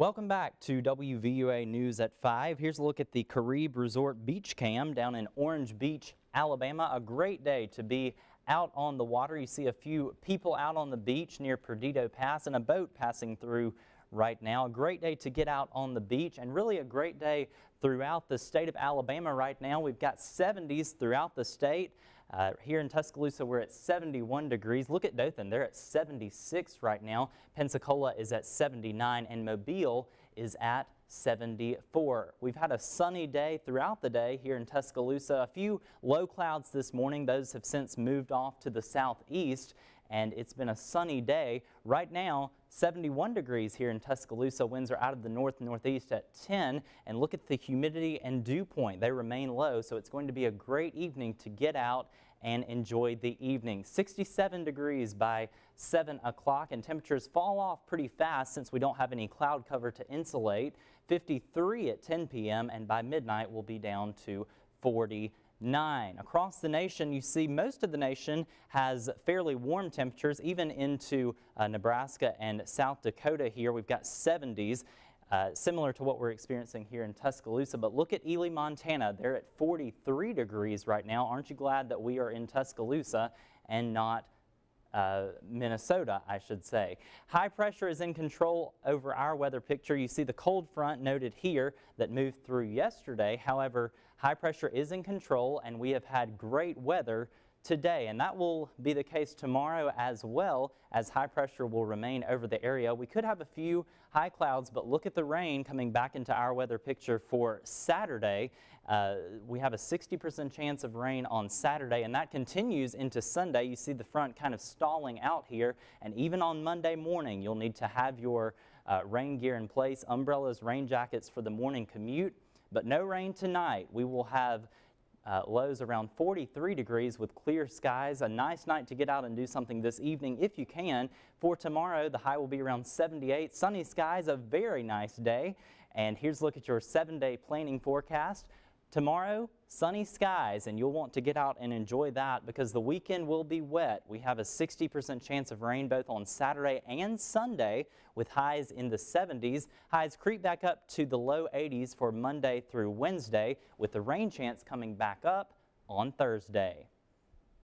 Welcome back to WVUA News at 5. Here's a look at the Caribe Resort Beach Cam down in Orange Beach, Alabama. A great day to be out on the water. You see a few people out on the beach near Perdido Pass and a boat passing through right now. A great day to get out on the beach and really a great day throughout the state of Alabama right now. We've got 70s throughout the state. Uh, here in Tuscaloosa, we're at 71 degrees. Look at Dothan, they're at 76 right now. Pensacola is at 79 and Mobile is at 74. We've had a sunny day throughout the day here in Tuscaloosa. A few low clouds this morning. Those have since moved off to the southeast and it's been a sunny day. Right now, 71 degrees here in Tuscaloosa. Winds are out of the north northeast at 10. And look at the humidity and dew point. They remain low, so it's going to be a great evening to get out and enjoy the evening. 67 degrees by 7 o'clock and temperatures fall off pretty fast since we don't have any cloud cover to insulate. 53 at 10 p.m. and by midnight we'll be down to 40 9. Across the nation, you see most of the nation has fairly warm temperatures, even into uh, Nebraska and South Dakota here. We've got 70s. Uh, similar to what we're experiencing here in Tuscaloosa. But look at Ely, Montana. They're at 43 degrees right now. Aren't you glad that we are in Tuscaloosa and not uh, Minnesota, I should say. High pressure is in control over our weather picture. You see the cold front noted here that moved through yesterday. However, high pressure is in control and we have had great weather today, and that will be the case tomorrow as well as high pressure will remain over the area. We could have a few high clouds, but look at the rain coming back into our weather picture for Saturday. Uh, we have a 60% chance of rain on Saturday, and that continues into Sunday. You see the front kind of stalling out here, and even on Monday morning, you'll need to have your uh, rain gear in place, umbrellas, rain jackets for the morning commute. But no rain tonight. We will have uh, lows around 43 degrees with clear skies. A nice night to get out and do something this evening if you can. For tomorrow, the high will be around 78. Sunny skies, a very nice day. And here's a look at your seven-day planning forecast. Tomorrow, sunny skies, and you'll want to get out and enjoy that because the weekend will be wet. We have a 60% chance of rain both on Saturday and Sunday with highs in the 70s. Highs creep back up to the low 80s for Monday through Wednesday with the rain chance coming back up on Thursday.